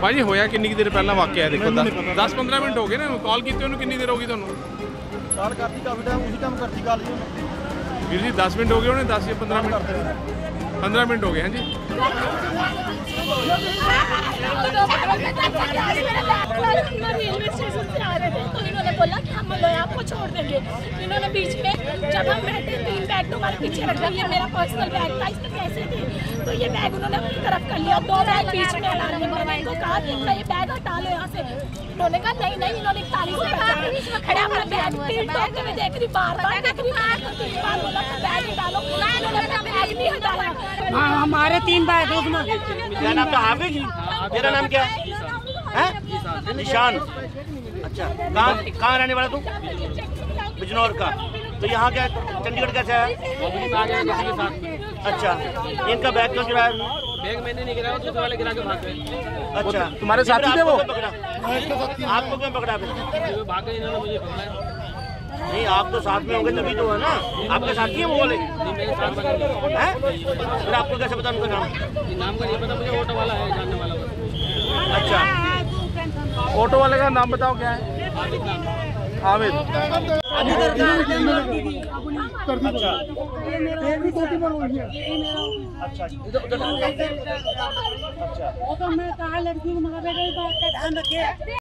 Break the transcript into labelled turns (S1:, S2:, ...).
S1: ਭਾਜੀ ਹੋਇਆ ਕਿੰਨੀ ਦੇਰ ਪਹਿਲਾਂ ਵਾਕਿਆ ਹੈ? ਦੇਖੋ 10 15 ਮਿੰਟ ਹੋ ਗਏ ਨੇ ਕਾਲ ਕੀਤੀ ਉਹਨੂੰ ਕਿੰਨੀ ਦੇਰ ਹੋ ਗਈ ਤੁਹਾਨੂੰ?
S2: ਕਾਲ ਕਰਤੀ ਕਾਫੀ ਟਾਈਮ ਉਸੇ ਟਾਈਮ ਕਰਤੀ ਕਾਲ ਜੀ ਉਹਨੇ।
S1: ਵੀਰ ਜੀ 10 ਮਿੰਟ ਹੋ ਗਏ ਉਹਨੇ 10 ਜਾਂ 15 ਮਿੰਟ? 15 ਮਿੰਟ ਹੋ ਗਏ ਹਾਂਜੀ।
S3: छोड़ देंगे। इन्होंने बीच में जब हम बैठे तीन बैग तो हमारे पीछे रख दिया ये मेरा पर्सनल बैग था इसमें पैसे थे। तो ये बैग उन्होंने अपनी तरफ़ कर लिया दो बैग बीच में हटा लिए। मैंने इनको कहा कि ये बैग हटा लो यहाँ से। उन्होंने कहा नहीं नहीं इन्होंने ताली से बचा खड़े अपना बैग तीन टोकते हुए देख रही बार बार देख रही बार बार तीन बार बोला कि बैग हटा लो इन्होंने अपना बैग नहीं हटाया।
S4: हाँ हमारे तीन बैग है
S5: क्या नाम था? हाफिज? तेरा नाम क्या? है? निशान? अच्छा कहाँ कहाँ रहने वाला तू? बिजनौर का। तो यहाँ क्या चंडीगढ़ कैसे है अच्छा इनका बैग क्यों चुराया
S6: बैग मैंने नहीं गिराया दूसरे वाले गिरा के भाग गए।
S5: अच्छा
S1: तुम्हारे साथी थे वो?
S5: आपको क्यों पकड़ा?
S6: भाग गए इन्होंने मुझे पकड़ा
S5: नहीं आप तो साथ में होंगे तभी तो है ना। आपके साथी है वो वाले?
S6: नहीं मेरे साथ वाले।
S5: हैं? फिर आपको कैसे पता उनका नाम?
S6: नाम का नहीं पता मुझे ऑटो वाला है जानने वाला।
S1: ऑटो वाले का नाम बताओ क्या है? हामिद।
S5: अच्छा। अच्छा
S4: वो तो मैं कहा लड़की को मगर ध्यान रखे